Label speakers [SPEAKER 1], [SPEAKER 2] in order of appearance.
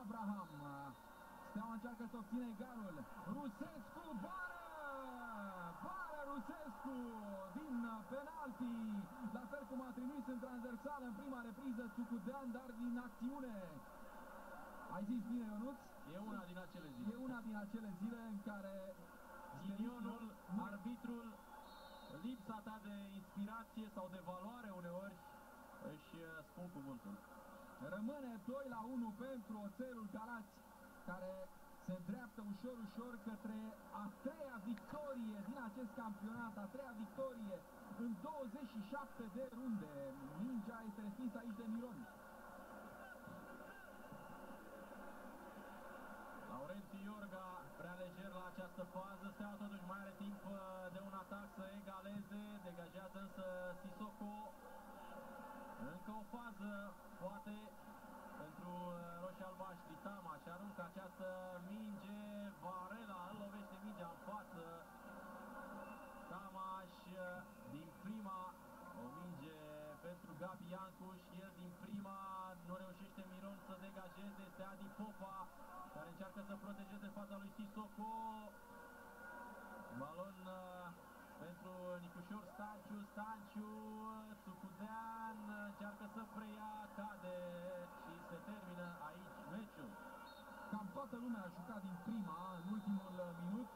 [SPEAKER 1] Abraham. Steaua încearcă să obține egalul. Rusescu, bară! Bară Rusescu din penalti. La fel cum a trimis în transversal în prima repriză Țucudean, dar din acțiune. Ai zis bine, Ionuț?
[SPEAKER 2] E una din acele zile.
[SPEAKER 1] E una din acele zile în care
[SPEAKER 2] Ghinionul, arbitrul, lipsa ta de inspirație sau de valoare uneori își uh, spun cuvântul.
[SPEAKER 1] Rămâne 2 la 1 pentru Oțelul Galați, care se îndreaptă ușor, ușor către a treia victorie din acest campionat, a treia victorie în 27 de runde. Mingea este respinsă aici de Miron.
[SPEAKER 2] Laurențiu Iorga, prea lejer la această fază, Steaua totuși mai are timp uh, de un atac să egaleze, degajează însă Sisoko. Încă o fază, poate, pentru uh, roșii albaștri. Tama și aruncă această minge, Varela îl lovește mingea în față. Tamaș uh, din prima, o minge pentru Gabi Iancuș, el din prima nu reușește Miron să degajeze, este Adi Popa care încearcă să protejeze fața lui Sisoko. Balon uh, pentru Nicușor Stanciu, Stanciu, Sucudean
[SPEAKER 1] toată lumea a jucat din prima în ultimul minut,